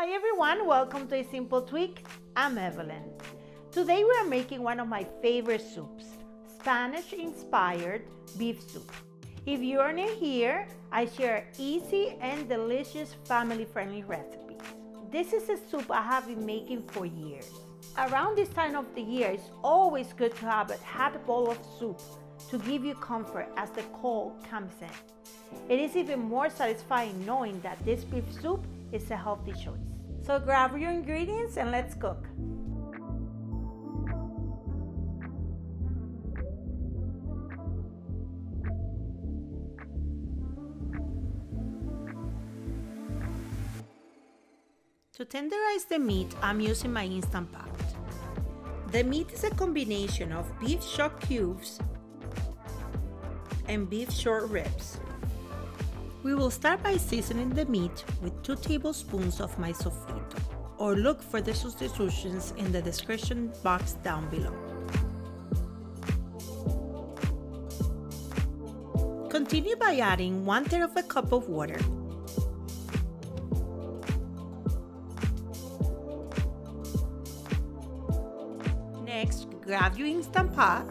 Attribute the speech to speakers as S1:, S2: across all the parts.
S1: Hi everyone, welcome to A Simple Tweak. I'm Evelyn. Today we are making one of my favorite soups, Spanish inspired beef soup. If you are new here, I share easy and delicious family friendly recipes. This is a soup I have been making for years. Around this time of the year, it's always good to have a hot bowl of soup to give you comfort as the cold comes in. It is even more satisfying knowing that this beef soup is a healthy choice. So grab your ingredients and let's cook. To tenderize the meat, I'm using my Instant Pot. The meat is a combination of beef short cubes and beef short ribs. We will start by seasoning the meat with 2 tablespoons of my sofrito, or look for the substitutions in the description box down below. Continue by adding 1 third of a cup of water. Next, grab your Instant Pot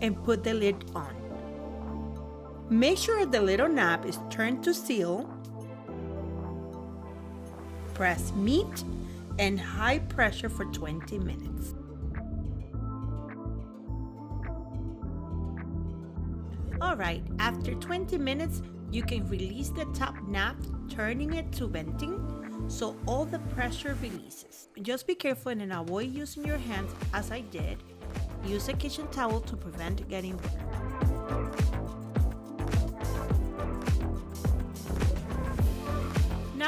S1: and put the lid on. Make sure the little knob is turned to seal. Press meat and high pressure for 20 minutes. Alright, after 20 minutes, you can release the top knob, turning it to venting so all the pressure releases. Just be careful and avoid using your hands as I did. Use a kitchen towel to prevent getting burned.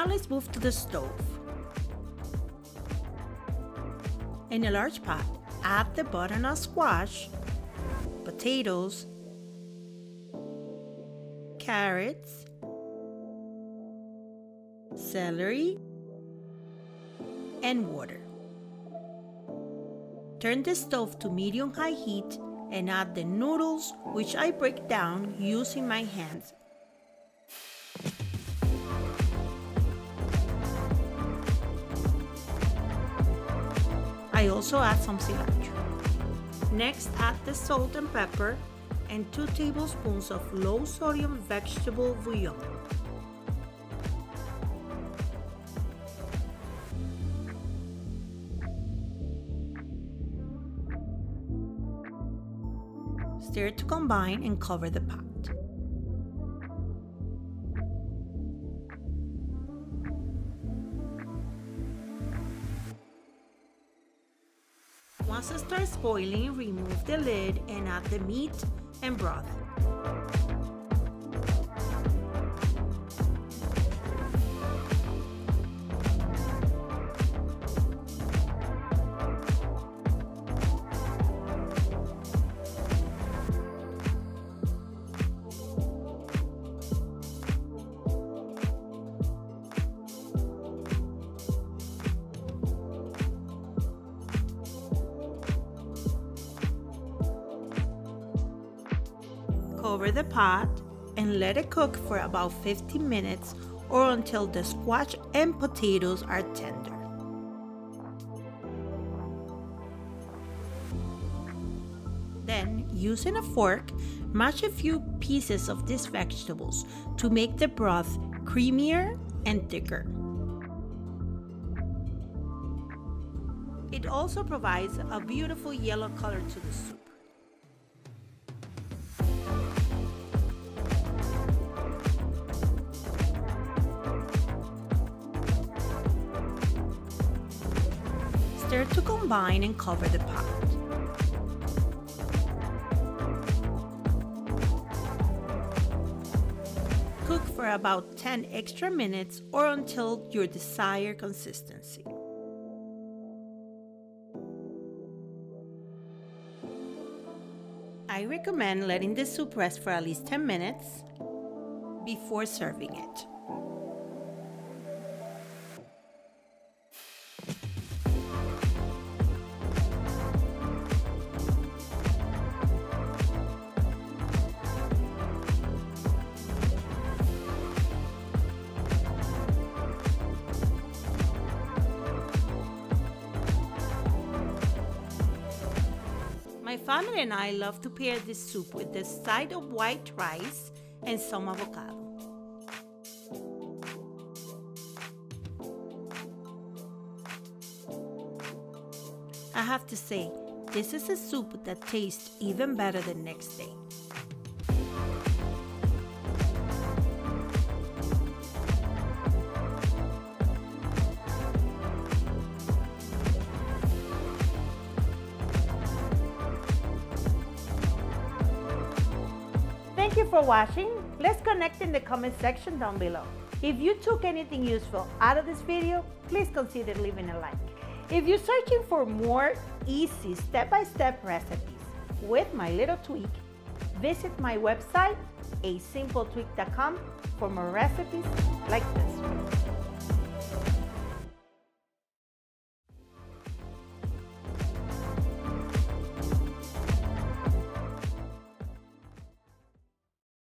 S1: Let's move to the stove. In a large pot, add the butternut squash, potatoes, carrots, celery, and water. Turn the stove to medium-high heat and add the noodles, which I break down using my hands I also add some cilantro. Next, add the salt and pepper and 2 tablespoons of low sodium vegetable bouillon. Stir to combine and cover the pot. Once it starts boiling, remove the lid and add the meat and broth. Cover the pot and let it cook for about 15 minutes or until the squash and potatoes are tender. Then, using a fork, mash a few pieces of these vegetables to make the broth creamier and thicker. It also provides a beautiful yellow color to the soup. To combine and cover the pot. Cook for about 10 extra minutes or until your desired consistency. I recommend letting the soup rest for at least 10 minutes before serving it. Family and I love to pair this soup with the side of white rice and some avocado. I have to say, this is a soup that tastes even better the next day. Thank you for watching. Let's connect in the comment section down below. If you took anything useful out of this video, please consider leaving a like. If you're searching for more easy step-by-step -step recipes with my little tweak, visit my website, asimpletweak.com for more recipes like this.